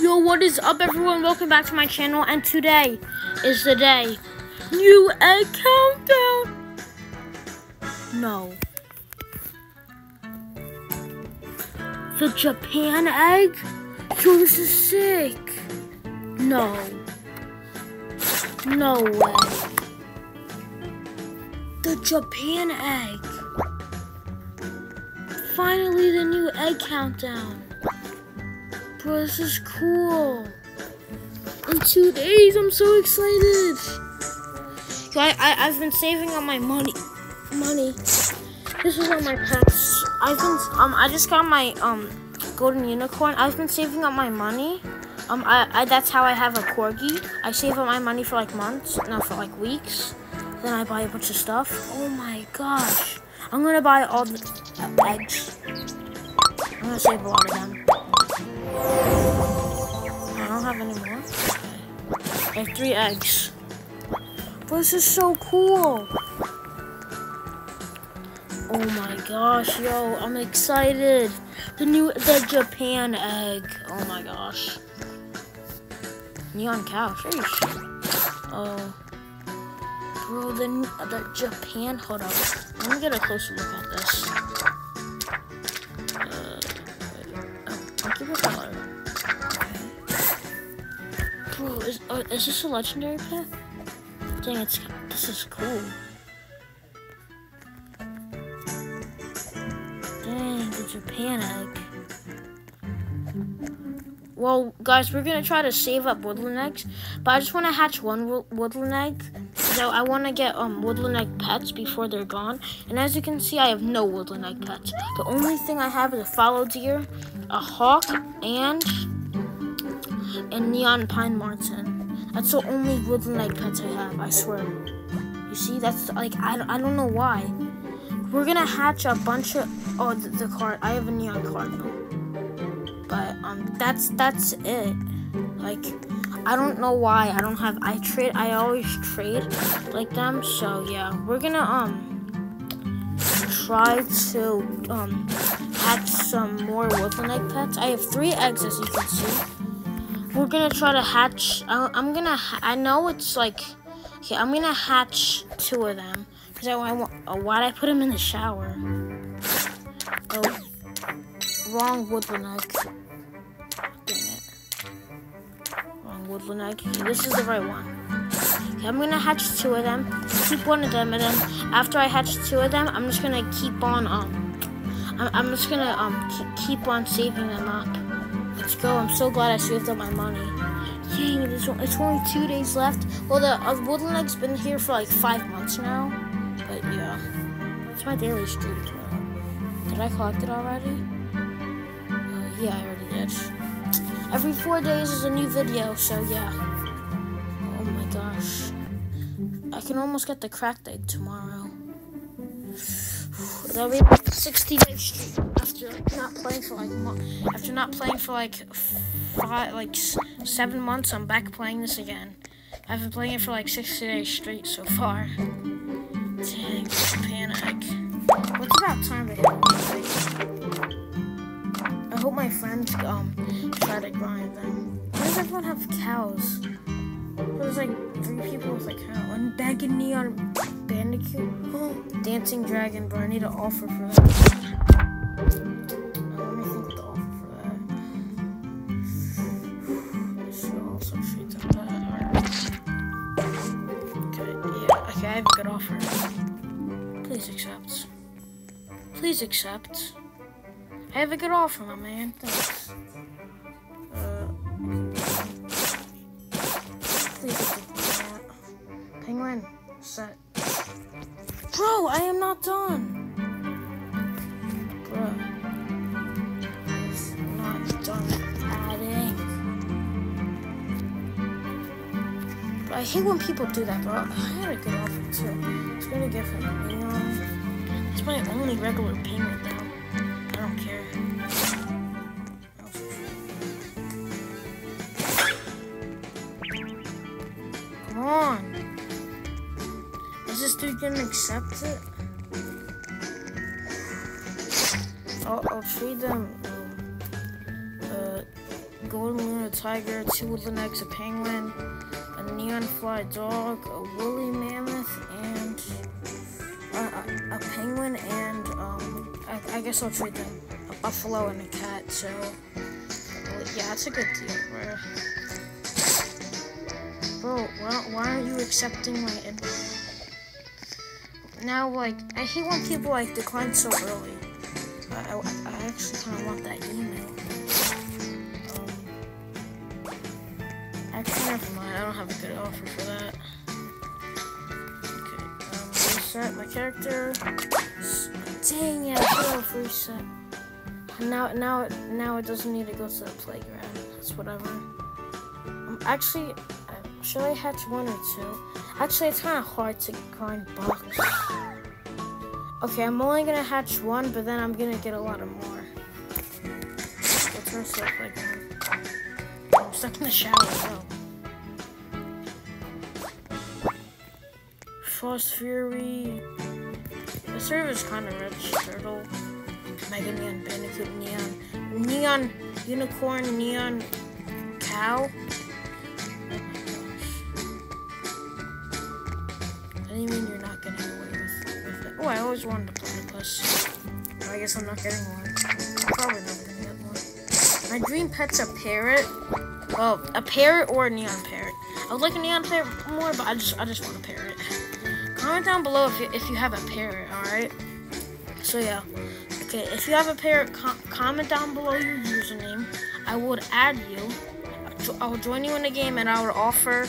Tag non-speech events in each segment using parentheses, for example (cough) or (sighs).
Yo, what is up everyone? Welcome back to my channel and today is the day. New egg countdown! No. The Japan egg? Yo, this is sick. No. No way. The Japan egg. Finally, the new egg countdown. Bro, this is cool. In two days, I'm so excited. So I, I, I've been saving up my money. Money. This is all my pets. I've been, um, I just got my, um, golden unicorn. I've been saving up my money. Um, I, I, that's how I have a corgi. I save up my money for like months, not for like weeks. Then I buy a bunch of stuff. Oh my gosh. I'm gonna buy all the eggs. I'm gonna save a lot of them. I don't have any more. I have three eggs. This is so cool. Oh my gosh, yo, I'm excited. The new, the Japan egg. Oh my gosh. Neon cow, sheesh. Oh. Bro, the, the Japan, hold up. Let me get a closer look at this. Is, oh, is this a legendary pet? Dang, it's, this is cool. Dang, the Japan egg. Well, guys, we're gonna try to save up woodland eggs, but I just want to hatch one woodland egg. So I want to get um woodland egg pets before they're gone. And as you can see, I have no woodland egg pets. The only thing I have is a fallow deer, a hawk, and a neon pine marten. That's the only woodland pets I have. I swear. You see, that's like I I don't know why. We're gonna hatch a bunch of oh the, the card. I have a neon cardinal but um that's that's it like i don't know why i don't have i trade i always trade like them so yeah we're gonna um try to um hatch some more woodland egg pets i have three eggs as you can see we're gonna try to hatch I, i'm gonna i know it's like okay i'm gonna hatch two of them because i want uh, why'd i put them in the shower oh wrong woodland egg. Dang it. Wrong woodland egg. This is the right one. Okay, I'm gonna hatch two of them. Keep one of them, and then after I hatch two of them, I'm just gonna keep on um. I'm, I'm just gonna um keep on saving them up. Go. I'm so glad I saved up my money. Dang, it's, it's only two days left. Well, the uh, woodland egg's been here for like five months now. But yeah, it's my daily streak. Did I collect it already? Yeah, I already did. Every four days is a new video, so yeah. Oh my gosh. I can almost get the cracked egg tomorrow. That'll be like 60 days straight after not playing for like after not playing for like five like seven months. I'm back playing this again. I've been playing it for like 60 days straight so far. Dang, panic. What's about time to hit? I hope my friends um try to grind them. Why does everyone have cows? There's like three people with a cow. And bag of neon bandicoot. Dancing dragon, bro. I need an offer for that. I have a good offer. Please accept. Please accept. I have a good offer, my man. Thanks. Uh, please accept that. Penguin, set. Bro, I am not done. Bro. It's not done adding. But I hate when people do that, bro. I had a good offer, too. It's gonna him a neon. It's my only regular payment, Gonna accept it? I'll, I'll trade them. Um, uh, golden luna tiger, two woodland eggs, a penguin, a neon fly dog, a woolly mammoth, and a, a, a penguin, and um, I, I, guess I'll trade them a buffalo and a cat. So yeah, that's a good deal, bro. Bro, why, why aren't you accepting my invite? Now, like, I hate when people like decline so early. I, I, I actually kind of want that email. Um, actually, never mind. I don't have a good offer for that. Okay, um, reset my character. Dang it! I should have reset. Now, now, now it doesn't need to go to the playground. That's whatever. Um, actually, uh, should I hatch one or two? Actually, it's kind of hard to grind bucks. Okay, I'm only gonna hatch one, but then I'm gonna get a lot of more. What's like? I'm stuck in the shower, though. Frost Fury. The server is kind of rich. Turtle. Mega Neon Bandicoot Neon. Neon Unicorn Neon Cow. Always wanted to platypus. I guess I'm not getting one. Probably never gonna get one. My dream pet's a parrot. Well, a parrot or a neon parrot. I would like a neon parrot more, but I just I just want a parrot. Comment down below if you, if you have a parrot, alright? So yeah. Okay, if you have a parrot, com comment down below your username. I would add you. I'll join you in the game and I would offer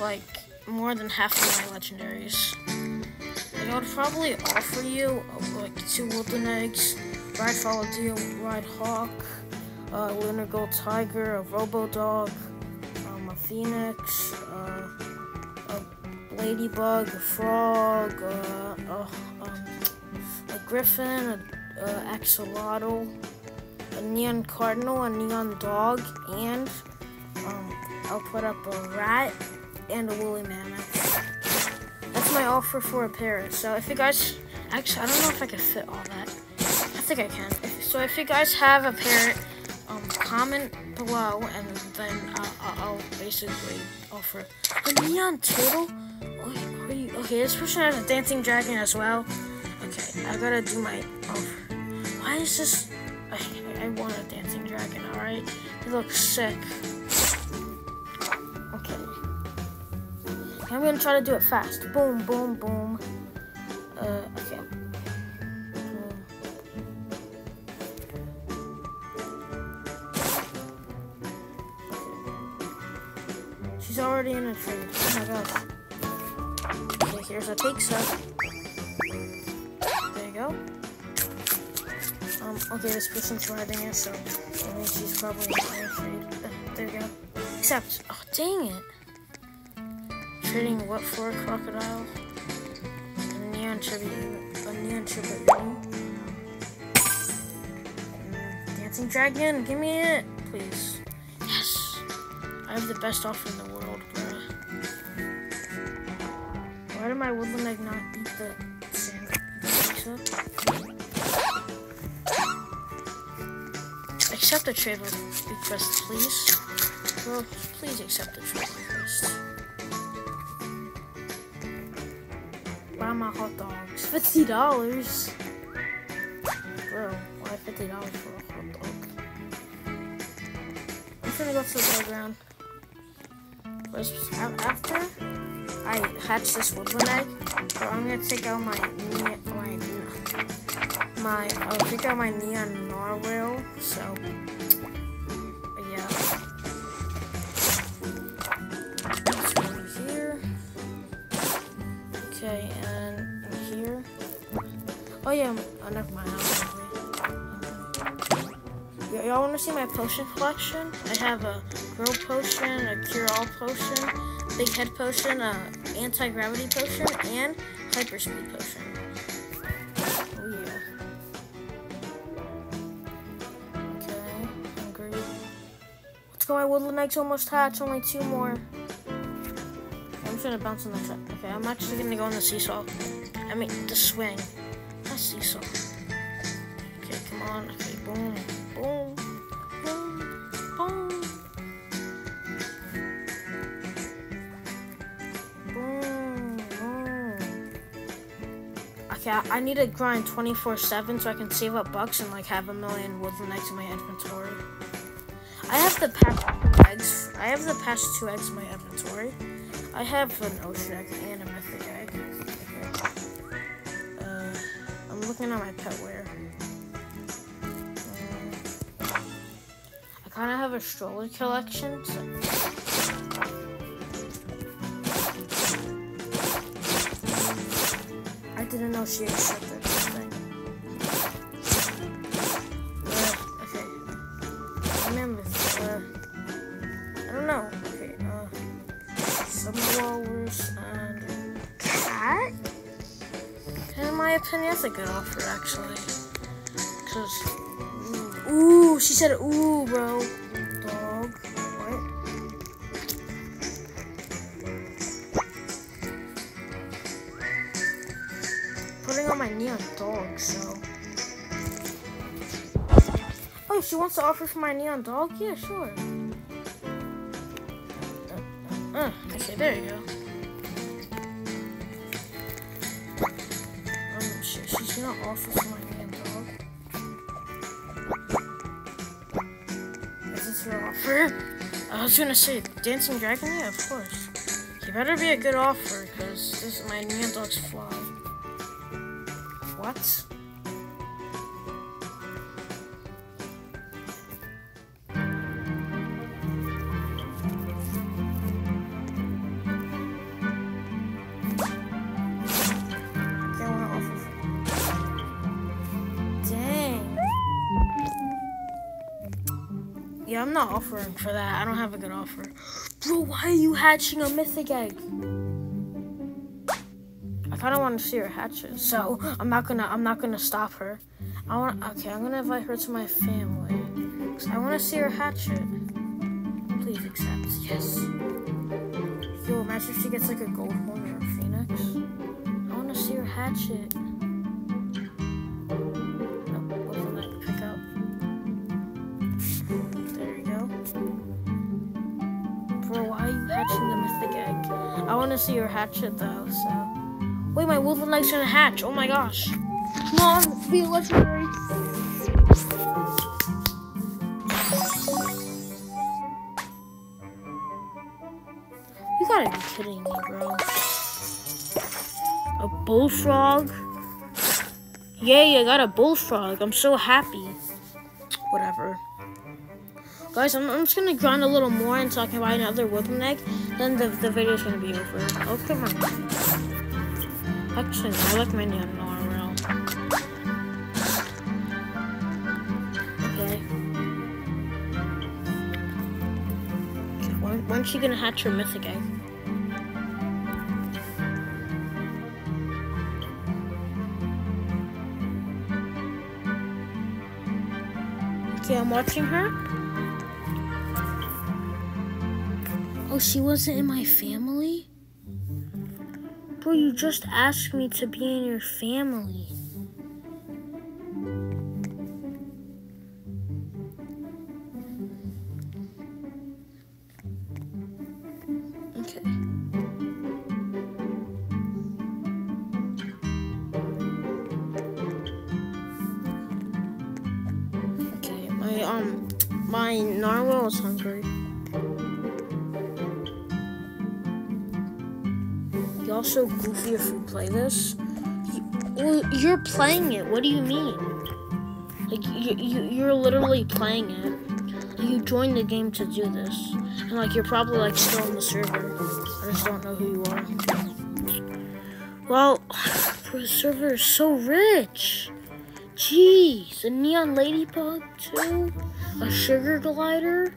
like more than half of my legendaries. And I would probably offer you like two Woodland Eggs, Ride Fallow Deer, Ride Hawk, uh, Lunar Gold Tiger, a Robo Dog, um, a Phoenix, uh, a Ladybug, a Frog, uh, um, a Griffin, a, a Axolotl, a Neon Cardinal, a Neon Dog, and um, I'll put up a Rat, and a woolly mammoth. Offer for a parrot. So if you guys, actually, I don't know if I can fit all that. I think I can. So if you guys have a pair, um, comment below, and then I'll, I'll basically offer a neon turtle. Okay, this person has a dancing dragon as well. Okay, I gotta do my offer. Why is this? I, I want a dancing dragon. All right, it looks sick. I'm gonna try to do it fast. Boom, boom, boom. Uh, okay. She's already in a tree. Oh my gosh. Okay, here's a pizza. There you go. Um, okay, this person's riding it, so I mean she's probably in a trade. Uh, there you go. Except, oh dang it trading what for a crocodile? A neon tribute. A neon tribute. Mm, dancing dragon, give me it, please. Yes, I have the best offer in the world, bruh. Why did my woodland egg not eat the sand Accept the trade request, please. Bro, please accept the trade request. My hot dogs. Fifty dollars. Bro, why fifty dollars for a hot dog? I'm gonna go to the playground. After I hatch this woodland egg, so I'm gonna take out my my my I'll take out my neon narwhal. So yeah, oh, never mind. Y'all want to see my potion collection? I have a grow potion, a cure all potion, big head potion, a anti gravity potion, and hyper speed potion. Oh yeah. Okay, hungry. Let's go. My woodland eggs almost hatched. Only two more I'm just gonna bounce on the truck. Okay, I'm actually gonna go on the seesaw. I mean, the swing on. Okay, boom, boom, boom, boom. Boom, boom. Okay, I, I need to grind 24-7 so I can save up bucks and like have a million wood next in my inventory. I have the pack eggs. I have the past two eggs in my inventory. I have an ocean egg and a mythic egg. Okay. Uh, I'm looking at my pet. Kind of have a stroller collection. So I didn't know she accepted this thing. Uh, okay. Remember, uh, I don't know. Okay, uh, some walrus and cat? In my opinion, that's a good offer, actually. Cause, ooh, she said, ooh, bro. Dog, what? Putting on my neon dog, so. Oh, she wants to offer for my neon dog? Yeah, sure. Uh, uh, okay, there you go. Um, she, she's gonna offer for was gonna say, Dancing Dragon? Yeah, of course. You better be a good offer, because this my neon dog's fly. What? Not offering for that. I don't have a good offer. Bro, why are you hatching a mythic egg? I kind of want to see her hatch it, so I'm not gonna. I'm not gonna stop her. I want. Okay, I'm gonna invite her to my family. I want to see her hatch it. Please accept. Yes. Yo, imagine if she gets like a gold horn or a phoenix. I want to see her hatch it. To see her hatchet though, so. Wait, my woodland egg's gonna hatch. Oh my gosh. Come on, be a legendary. You gotta be kidding me, bro. A bullfrog? Yay, I got a bullfrog. I'm so happy. Whatever. Guys, I'm, I'm just gonna grind a little more until I can buy another woodland egg. Then the, the video's gonna be over. Oh, come on. Actually, I like my neon narwhal. Okay. Okay, when, when's she gonna hatch her mythic egg? Okay, I'm watching her. Oh, she wasn't in my family? Bro, you just asked me to be in your family. Okay. Okay, my um my narwhal is hungry. So goofy if we play this. You, you're playing it. What do you mean? Like you, you you're literally playing it. You joined the game to do this, and like you're probably like still on the server. I just don't know who you are. Well, (sighs) the server is so rich. Jeez, a neon ladybug too, a sugar glider.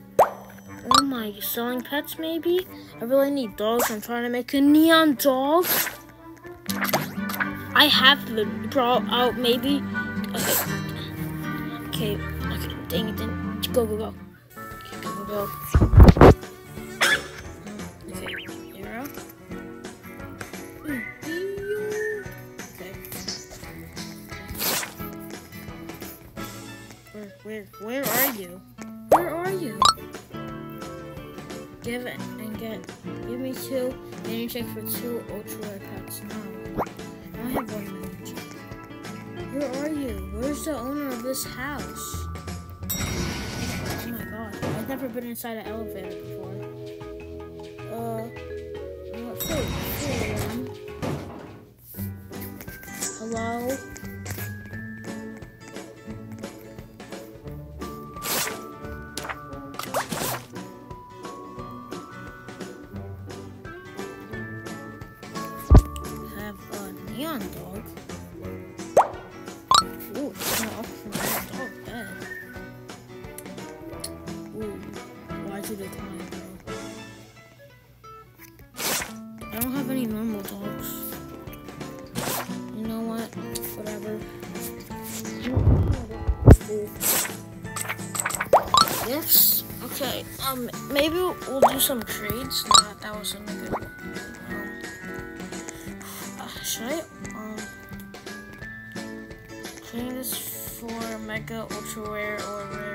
Oh my, selling pets maybe? I really need dogs. I'm trying to make a neon dog. I have the bro out oh, maybe. Okay. Okay. Okay. Dang it. Then go go go. Okay, go go go. Okay. Hero. Okay. Mm, where where where are you? Give and get. Give me two. You check for two ultra rare pets. No. I have one minute. Where are you? Where's the owner of this house? Oh my god. I've never been inside an elevator before. Uh decline, bro? I don't have any normal dogs. You know what? Whatever. Yes. Okay. Um. Maybe we'll do some trades. That, that wasn't a good. Um, uh, should I? Um. Change this for mega, ultra rare, or rare.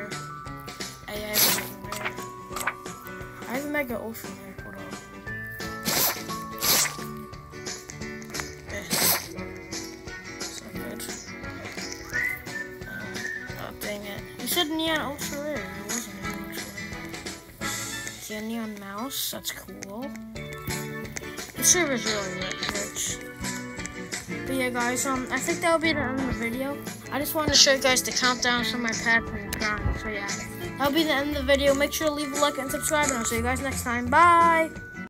Mega, ultra rare. Hold on. Good. Um, oh, dang it. You said neon ultra rare. It wasn't neon ultra rare. See a neon mouse. That's cool. The server's really ri- rich. But yeah, guys, um, I think that'll be the end of the video. I just wanted to show you guys the countdown of my pets that'll be the end of the video. Make sure to leave a like and subscribe, and I'll see you guys next time. Bye!